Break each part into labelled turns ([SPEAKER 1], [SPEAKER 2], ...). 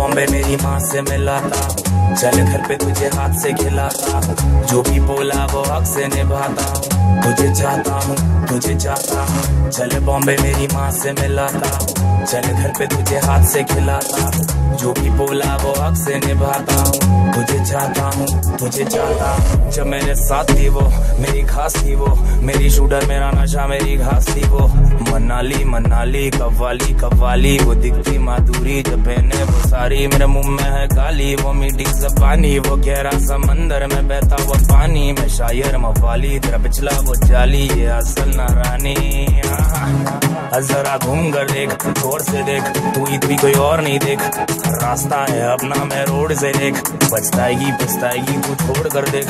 [SPEAKER 1] बॉम्बे मेरी माँ से मिला था चल घर पे तुझे हाथ से खिलाता हूँ। जो भी बोला वो हक से निभाता तुझे चाहता हूँ, तुझे चाहता हूँ। चल बॉम्बे मेरी माँ से मिला था चल घर पे तुझे हाथ से खिलाता हूँ। जो भी बोला वो हक से निभाता हूँ। तुझे चाहता हूँ, तुझे चाहता हूँ। जब मेरे साथ थी वो, मेरी खास थी वो, मेरी शूटर मेरा नशा, मेरी घास थी वो। मनाली मनाली, कव्वाली कव्वाली, वो दिखती माधुरी, जब बहने वो सारी सारी मेरे मुँह में है गाली वो मीठी जबानी, वो गहरा समंदर में बहता वो पानी, मैं शायर मवाली, तेरा पिछला वो जाली, ये असल ना रानी जरा घूम कर देख छोर से देख, तू इतनी कोई और नहीं देख। रास्ता है अपना, मैं रोड से देख बचताएगी बचताएगी तू छोड़ कर देख।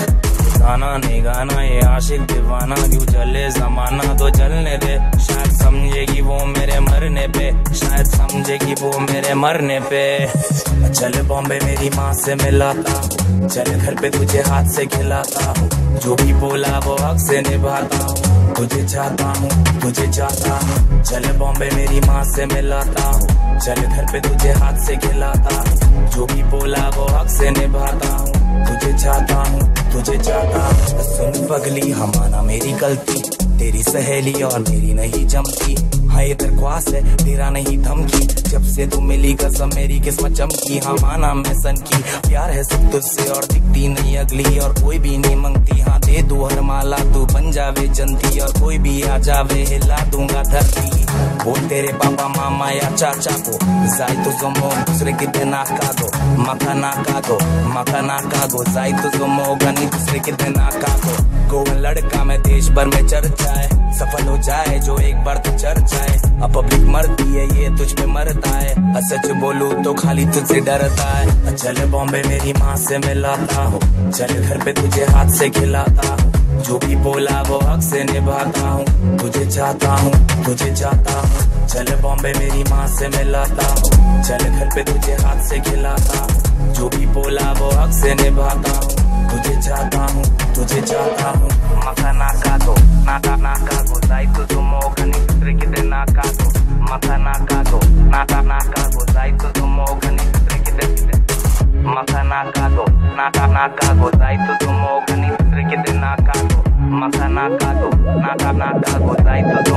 [SPEAKER 1] गाना नहीं गाना, ये आशिक दीवाना, क्यों चले जमाना तो चलने दे। शायद शायद समझेगी वो मेरे मरने पे। चल बॉम्बे मेरी माँ से मिलाता हूँ। चल घर पे तुझे हाथ से खिलाता हूँ। जो भी बोला वो हक से निभाता हूँ। तुझे चाहता हूँ, तुझे चाहता हूँ। चल बॉम्बे मेरी माँ से मिलाता हूँ। चल घर पे तुझे हाथ से खिलाता हूँ। जो भी बोला वो हक से निभाता हूँ। तुझे चाहता हूँ, तुझे चाहता हूँ। सुन पगली, हमारा मेरी गलती। तेरी सहेली और मेरी नहीं जमती। है ये दरख्वास है, तेरा नहीं धमकी। जब से तू मिली कसम, मेरी किस्मत चमकी। हाँ माना मैं सन की प्यार है सब तुझसे और दिखती नहीं अगली। और कोई भी नहीं मंगती। हाँ दे दू हर माला, तू बन जावे जनती और कोई भी आ जावे, हिला दूँगा धरती। बोल तेरे पापा, मामा या चाचा को। जाय तो जमो दूसरे के दिन आका दो मखा ना का दो मखा ना का दो जाय तो जमो गनी दूसरे के दिन आका लड़का मैं देश भर में चर्चा है सफल हो जाए जो एक बार तो चर्चा है अब पब्लिक मरती है, ये तुझ पे मरता है। सच बोलू तो खाली तुझसे डरता है। चल बॉम्बे मेरी माँ से मिलाता हूँ। चल घर पे तुझे हाथ से खिलाता हूँ। जो भी बोला वो हक से निभाता हूँ। तुझे चाहता हूँ, तुझे चाहता हूँ। चल बॉम्बे मेरी माँ से मिलाता हूँ। चल घर पे तुझे हाथ से खिलाता हूँ। जो भी बोला वो हक से निभाता हूँ। तुझे चाहता हूँ। तुझे चाहता हूँ माथा ना काटो नाका नाकागो दायित्व तुम ओखाने রেখেতে না কাটো মাথা না কাটো নাকা নাকাগো দায়িত্ব তুম ওখানে রেখেতে মাথা না কাটো নাকা নাকাগো দায়িত্ব তুম ওখানে রেখেতে না কাটো মাথা না কাটো নাকা নাকাগো দায়িত্ব